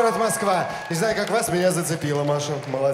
Город Москва. Не знаю, как вас, меня зацепило, Маша. Молодец.